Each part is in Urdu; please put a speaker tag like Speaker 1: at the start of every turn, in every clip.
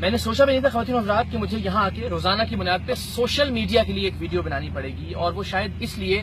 Speaker 1: میں نے سوچا بھی نہیں تھا خواتین حضرات کہ مجھے یہاں آ کے روزانہ کی بنیاد پہ سوشل میڈیا کے لیے ایک ویڈیو بنانی پڑے گی اور وہ شاید اس لیے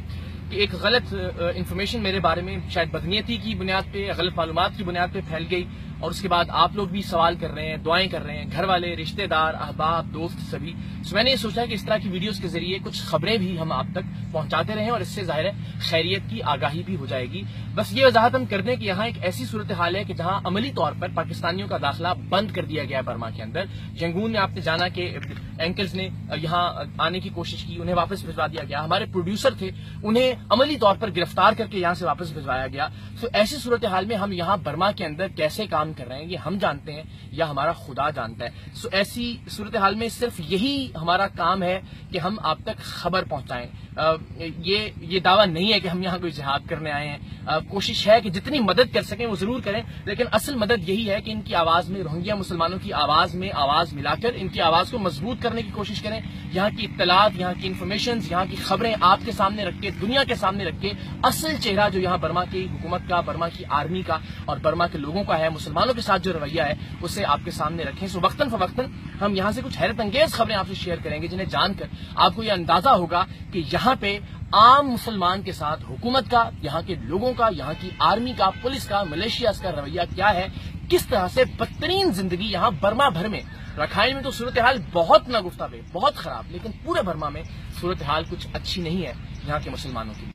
Speaker 1: کہ ایک غلط انفارمیشن میرے بارے میں شاید بدنیتی کی بنیاد پہ، غلط معلومات کی بنیاد پہ پھیل گئی۔ اور اس کے بعد آپ لوگ بھی سوال کر رہے ہیں، دعائیں کر رہے ہیں، گھر والے رشتہ دار، احباب، دوست سبھی۔ سو میں نے یہ سوچا کہ اس طرح کی ویڈیوز کے ذریعے کچھ خبریں بھی ہم آپ تک پہنچاتے رہیں اور اس سے ظاہر ہے خیریت کی آگاہی بھی ہو جائے گی۔ بس یہ وضاحت ہم کر دیں کہ یہاں ایک ایسی صورتحال ہے کہ جہاں عملی طور پر پاکستانیوں کا داخلہ بند کر دیا گیا ہے برما کے اندر۔ جنگون نے آپ نے جانا کہ اینکرز نے یہاں آنے کی کوشش کی، انہیں واپس بھجوا دیا گیا۔ ہمارے پروڈیوسر تھے، انہیں عملی طور پر گرفتار کر کے یہاں سے واپس بھجوایا گیا۔ تو ایسی صورتحال میں ہم یہاں برما کے اندر کیسے کام کر رہے ہیں، یہ ہم جانتے ہیں یا ہمارا خدا جانتا ہے۔ سو ایسی صورتحال میں صرف یہی ہمارا کام ہے کہ ہم آپ تک خبر پہنچائیں۔ یہ یہ دعویٰ نہیں ہے کہ ہم یہاں کوئی جہاد کرنے آئے ہیں۔ کوشش ہے کہ جتنی مدد کر سکیں وہ ضرور کریں، لیکن اصل مدد یہی ہے کہ ان کی آواز میں، روہنگیا مسلمانوں کی آواز میں آواز ملا کر ان کی آواز کو مضبوط کرنے کی کوشش کریں۔ یہاں کی اطلاعات، یہاں کی انفارمیشن یہاں کی خبریں آپ کے سامنے رکھ کے، دنیا کے سامنے رکھ کے اصل چہرہ جو یہاں برما کی حکومت کا، برما کی آرمی کا اور برما کے لوگوں کا ہے، مسلمانوں کے ساتھ جو رویہ ہے، اسے آپ کے سامنے رکھیں۔ سو وقتاً فوقتاً ہم یہاں سے کچھ حیرت انگیز خبریں آپ سے شیئر کریں گے جنہیں جان کر آپ کو یہ اندازہ ہوگا کہ یہاں یہاں پہ عام مسلمان کے ساتھ حکومت کا، یہاں کے لوگوں کا، یہاں کی آرمی کا، پولیس کا ملیشیاز کا رویہ کیا ہے؟ کس طرح سے بدترین زندگی یہاں برما بھر میں؟ رکھائن میں تو صورتحال بہت نہ پہ بے بہت خراب، لیکن پورے برما میں صورتحال کچھ اچھی نہیں ہے یہاں کے مسلمانوں کی